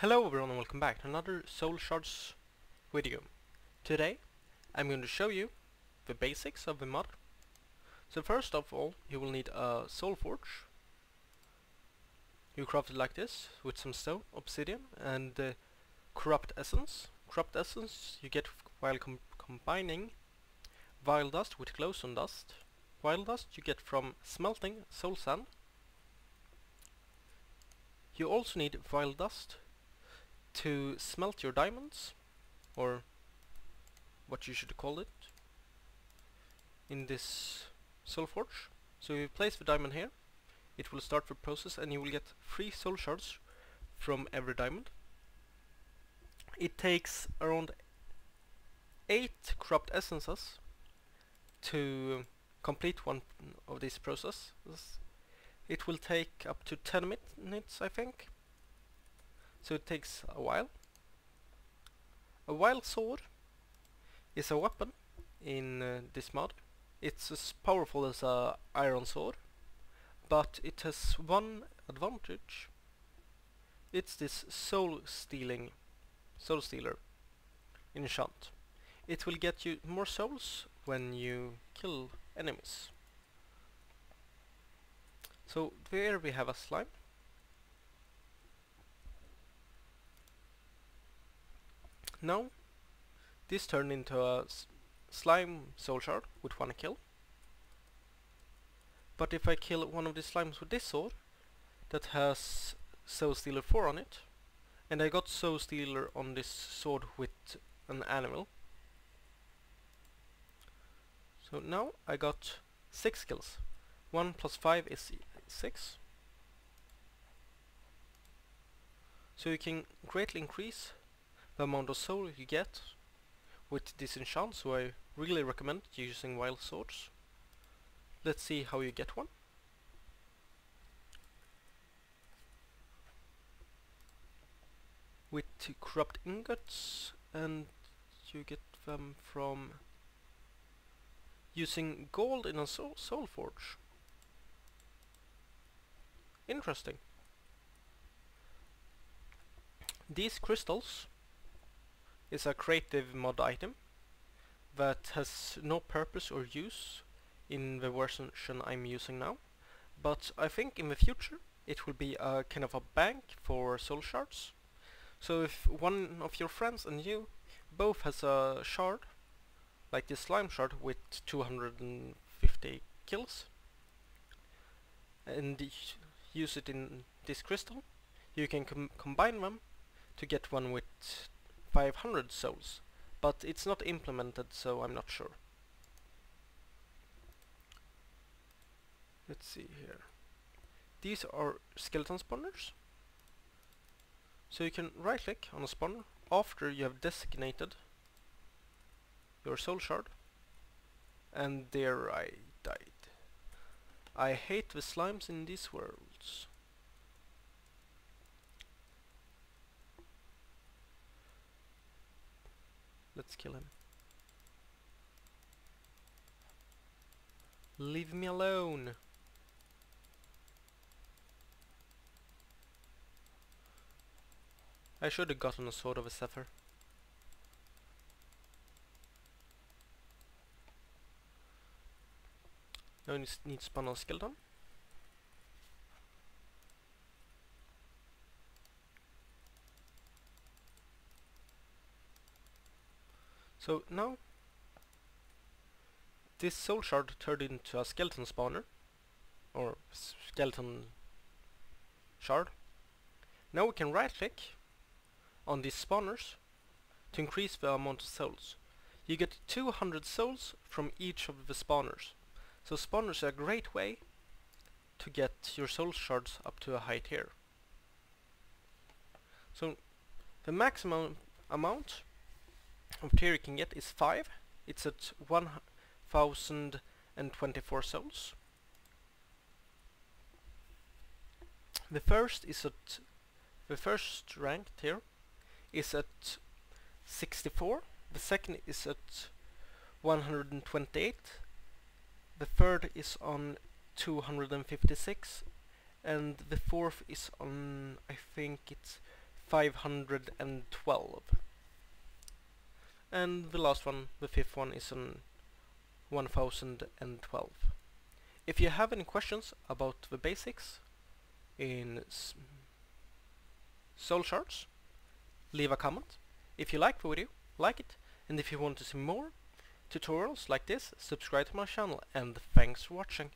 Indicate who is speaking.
Speaker 1: Hello everyone and welcome back to another Soul Shards video. Today I'm going to show you the basics of the mod. So first of all you will need a Soul Forge. You craft it like this with some stone, obsidian and uh, corrupt essence. Corrupt essence you get while com combining vile dust with glowstone dust. Vile dust you get from smelting soul sand. You also need vile dust to smelt your diamonds, or what you should call it, in this soul forge. So you place the diamond here, it will start the process and you will get 3 soul shards from every diamond. It takes around 8 corrupt essences to complete one of these processes. It will take up to 10 minutes I think so it takes a while. A vile sword is a weapon in uh, this mod. It's as powerful as a iron sword, but it has one advantage. It's this soul stealing, soul stealer enchant. It will get you more souls when you kill enemies. So there we have a slime. Now, this turned into a slime soul shard with one kill. But if I kill one of the slimes with this sword, that has Soul Stealer 4 on it, and I got Soul Stealer on this sword with an animal. So now I got 6 kills. 1 plus 5 is 6. So you can greatly increase the amount of soul you get with this enchant, so I really recommend using vile swords. Let's see how you get one. With corrupt ingots, and you get them from using gold in a soul, soul forge. Interesting. These crystals is a creative mod item that has no purpose or use in the version I'm using now. But I think in the future it will be a kind of a bank for soul shards. So if one of your friends and you both has a shard like this slime shard with 250 kills and use it in this crystal you can com combine them to get one with 500 souls, but it's not implemented so I'm not sure. Let's see here. These are skeleton spawners. So you can right click on a spawner after you have designated your soul shard and there I died. I hate the slimes in these worlds. Let's kill him. Leave me alone! I should have gotten a sword of a Zephyr. Now I need a skeleton. So now this soul shard turned into a skeleton spawner or skeleton shard. Now we can right click on these spawners to increase the amount of souls. You get 200 souls from each of the spawners. So spawners are a great way to get your soul shards up to a high tier. So the maximum amount of tier you can get is 5. It's at 1024 souls. The first is at the first rank tier is at 64. The second is at 128. The third is on 256 and the fourth is on I think it's 512 and the last one, the fifth one, is on 1012. If you have any questions about the basics in Soul Shards, leave a comment. If you like the video, like it, and if you want to see more tutorials like this, subscribe to my channel, and thanks for watching.